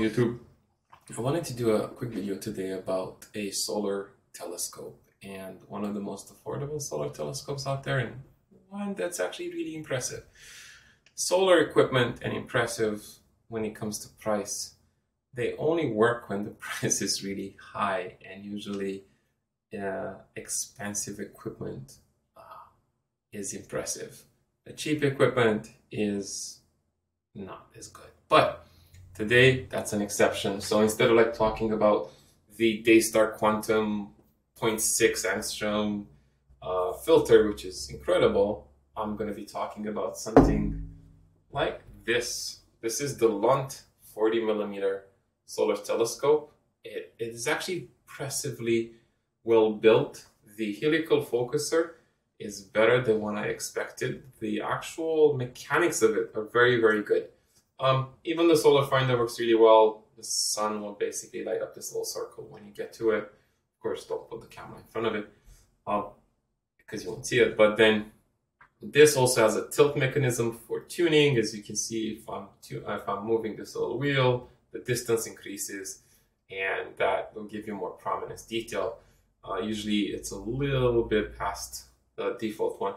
YouTube. I wanted to do a quick video today about a solar telescope and one of the most affordable solar telescopes out there and one that's actually really impressive. Solar equipment and impressive when it comes to price. They only work when the price is really high and usually uh, expensive equipment uh, is impressive. The cheap equipment is not as good. But Today, that's an exception. So instead of like talking about the Daystar Quantum 0.6 angstrom uh, filter, which is incredible, I'm going to be talking about something like this. This is the Lunt 40 millimeter solar telescope. It, it is actually impressively well built. The helical focuser is better than what I expected. The actual mechanics of it are very, very good. Um, even the solar finder works really well. The sun will basically light up this little circle when you get to it. Of course, don't put the camera in front of it because you won't see it. But then this also has a tilt mechanism for tuning. As you can see, if I'm, if I'm moving this little wheel, the distance increases and that will give you more prominence detail. Uh, usually it's a little bit past the default one.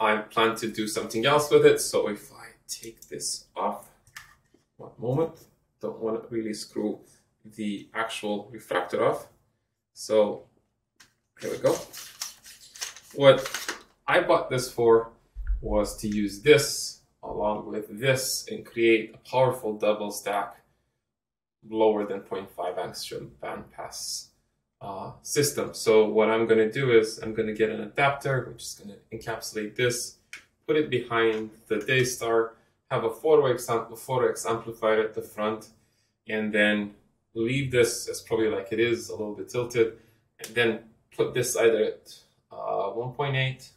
I plan to do something else with it. So if I take this off, one moment. Don't want to really screw the actual refractor off. So here we go. What I bought this for was to use this along with this and create a powerful double stack lower than 0.5 angstrom bandpass uh, system. So what I'm going to do is I'm going to get an adapter, which is going to encapsulate this, put it behind the Daystar, have a 4x, 4x amplifier at the front, and then leave this as probably like it is, a little bit tilted, and then put this either at uh, 1.8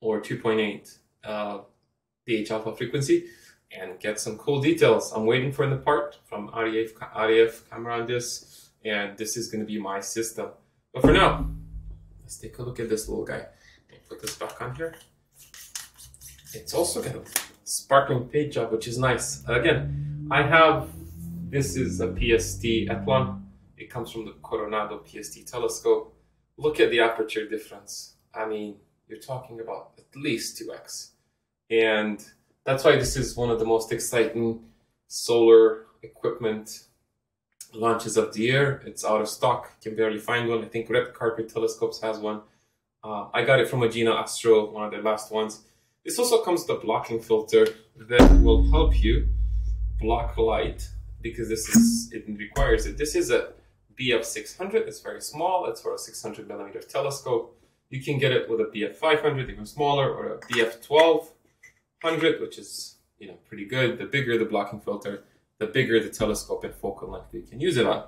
or 2.8 uh, DH alpha frequency and get some cool details. I'm waiting for the part from REF, REF camera on this, and this is going to be my system. But for now, let's take a look at this little guy. Put this back on here. It's also going to sparkling paint job, which is nice. Again, I have, this is a PST F1. It comes from the Coronado PST telescope. Look at the aperture difference. I mean, you're talking about at least 2x. And that's why this is one of the most exciting solar equipment launches of the year. It's out of stock. You can barely find one. I think Red Carpet Telescopes has one. Uh, I got it from Agena Astro, one of their last ones. This also comes with a blocking filter that will help you block light because this is it requires it. This is a BF600. It's very small. It's for a 600 millimeter telescope. You can get it with a BF500, even smaller, or a BF1200, which is you know pretty good. The bigger the blocking filter, the bigger the telescope and focal length you can use it on.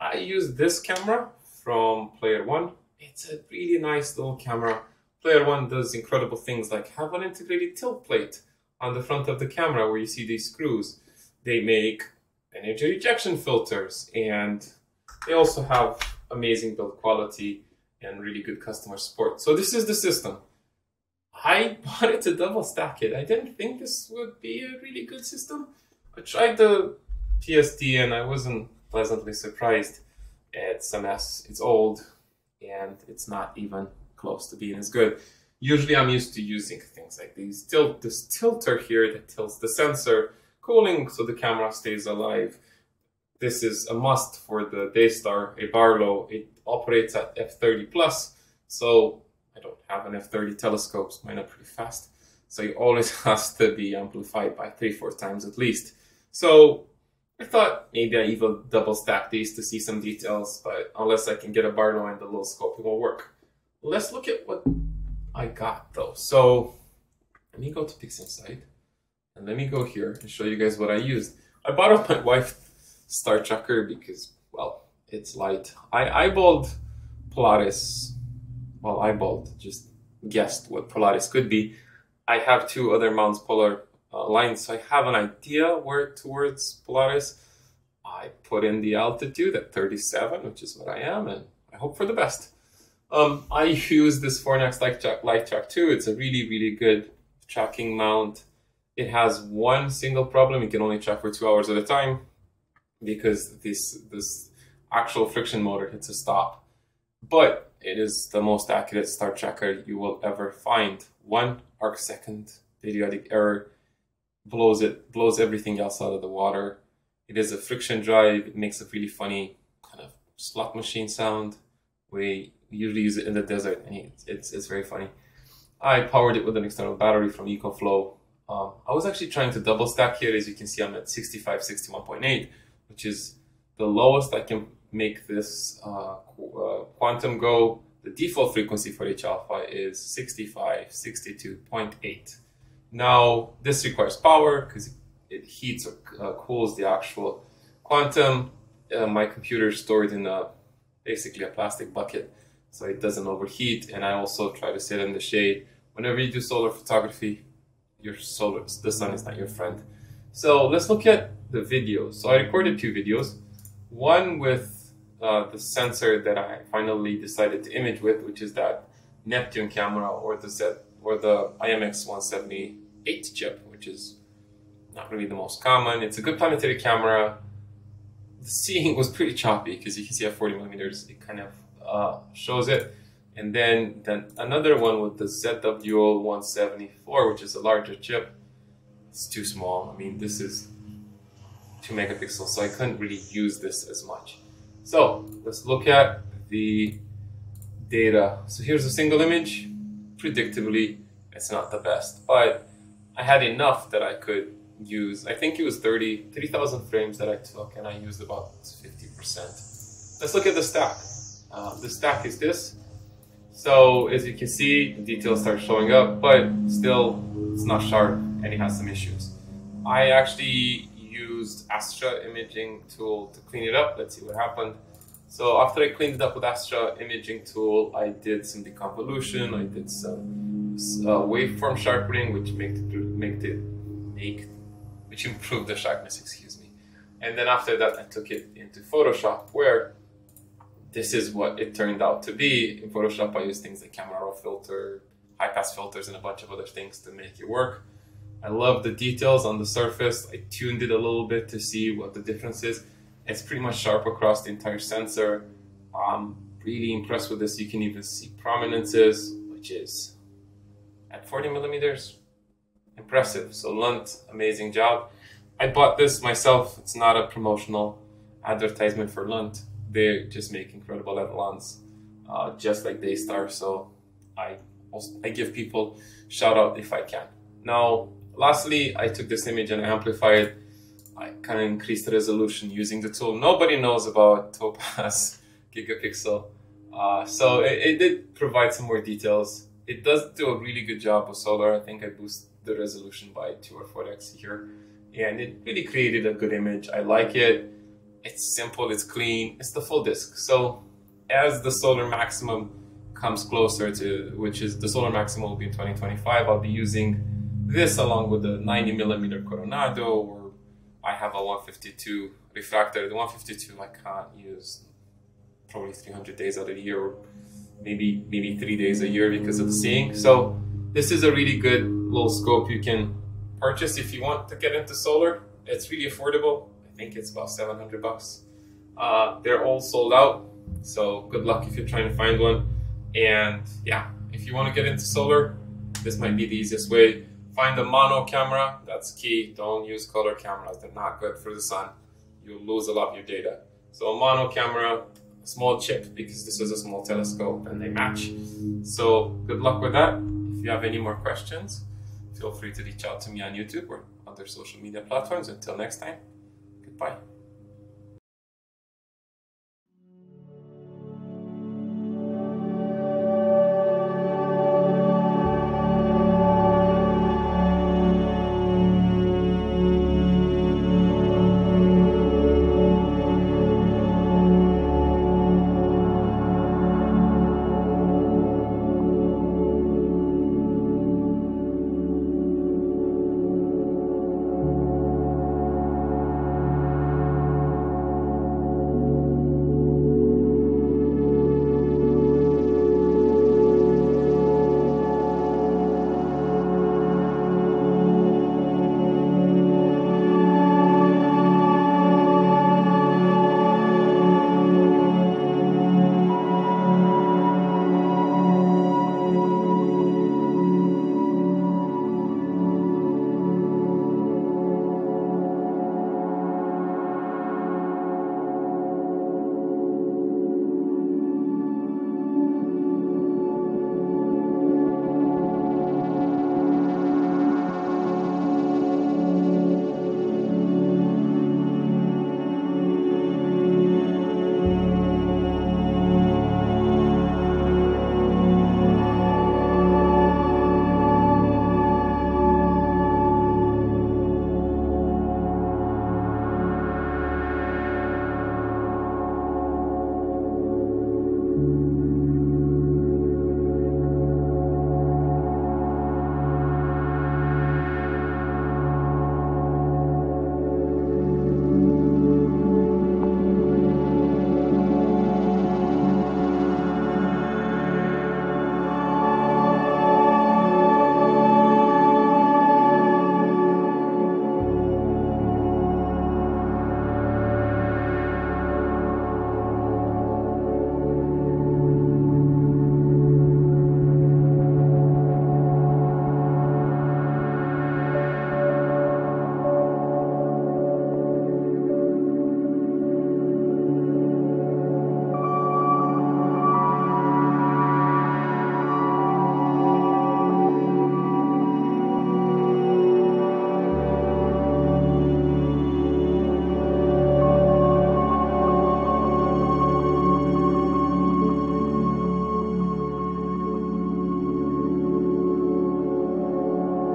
I use this camera from Player One. It's a really nice little camera Player One does incredible things like have an integrated tilt plate on the front of the camera where you see these screws. They make energy rejection filters and they also have amazing build quality and really good customer support. So this is the system. I wanted to double stack it. I didn't think this would be a really good system. I tried the PST and I wasn't pleasantly surprised. It's a mess. It's old and it's not even close to being as good. Usually I'm used to using things like these tilt this tilter here that tilts the sensor, cooling so the camera stays alive. This is a must for the Daystar, a Barlow. It operates at f30 plus, so I don't have an f30 telescope, mine are pretty fast. So it always has to be amplified by three, four times at least. So I thought maybe I even double stack these to see some details, but unless I can get a Barlow and the little scope, it won't work. Let's look at what I got though. So let me go to PixInsight and let me go here and show you guys what I used. I bought off my wife Star Tracker because, well, it's light. I eyeballed Polaris. Well, I eyeballed, just guessed what Polaris could be. I have two other mounts polar uh, lines, so I have an idea where towards Polaris. I put in the altitude at 37, which is what I am, and I hope for the best. Um, I use this Fornax LightTrack, Light Track 2. It's a really, really good tracking mount. It has one single problem. You can only track for two hours at a time. because this this actual friction motor hits a stop. But it is the most accurate start tracker you will ever find. One arc second periodic error blows it blows everything else out of the water. It is a friction drive. It makes a really funny kind of slot machine sound. We usually use it in the desert, and it's it's, it's very funny. I powered it with an external battery from EcoFlow. Um, I was actually trying to double stack here. As you can see, I'm at 65, 61.8, which is the lowest I can make this uh, uh, quantum go. The default frequency for H alpha is 65, 62.8. Now, this requires power because it heats or uh, cools the actual quantum. Uh, my computer is stored in a basically a plastic bucket so it doesn't overheat. And I also try to sit in the shade. Whenever you do solar photography, your solar the sun is not your friend. So let's look at the videos. So I recorded two videos. One with uh, the sensor that I finally decided to image with, which is that Neptune camera or the Z or the IMX 178 chip, which is not really the most common. It's a good planetary camera. The seeing was pretty choppy because you can see at 40 millimeters, it kind of uh, shows it. And then, then another one with the ZWO 174, which is a larger chip. It's too small. I mean, this is two megapixels, so I couldn't really use this as much. So let's look at the data. So here's a single image. Predictably, it's not the best, but I had enough that I could use. I think it was 30, 30,000 frames that I took, and I used about 50%. Let's look at the stack. Uh, the stack is this. So as you can see, the details start showing up, but still it's not sharp and it has some issues. I actually used Astra imaging tool to clean it up. Let's see what happened. So after I cleaned it up with Astra imaging tool, I did some deconvolution. I did some uh, waveform sharpening, which made it made it make which improved the sharpness. Excuse me. And then after that, I took it into Photoshop, where this is what it turned out to be. In Photoshop, I use things like camera raw filter, high pass filters, and a bunch of other things to make it work. I love the details on the surface. I tuned it a little bit to see what the difference is. It's pretty much sharp across the entire sensor. I'm really impressed with this. You can even see prominences, which is at 40 millimeters. Impressive. So Lunt, amazing job. I bought this myself. It's not a promotional advertisement for Lunt they just make incredible lens, uh, just like Daystar. So I also, I give people shout out if I can. Now, lastly, I took this image and I amplified. I kind of increased the resolution using the tool. Nobody knows about Topaz Gigapixel. Uh, so it, it, did provide some more details. It does do a really good job with solar. I think I boost the resolution by 2 or 4x here. And it really created a good image. I like it it's simple, it's clean, it's the full disc. So as the solar maximum comes closer to, which is the solar maximum will be in 2025, I'll be using this along with the 90 millimeter Coronado, or I have a 152 refractor. The 152 I can't use probably 300 days out of the year, or maybe maybe three days a year because of the seeing. So this is a really good little scope you can purchase if you want to get into solar. It's really affordable think it's about 700 bucks. Uh, they're all sold out, so good luck if you're trying to find one. And yeah, if you want to get into solar, this might be the easiest way. Find a mono camera, that's key. Don't use color cameras, they're not good for the sun. You'll lose a lot of your data. So a mono camera, a small chip, because this is a small telescope and they match. So good luck with that. If you have any more questions, feel free to reach out to me on YouTube or other social media platforms. Until next time. Bye.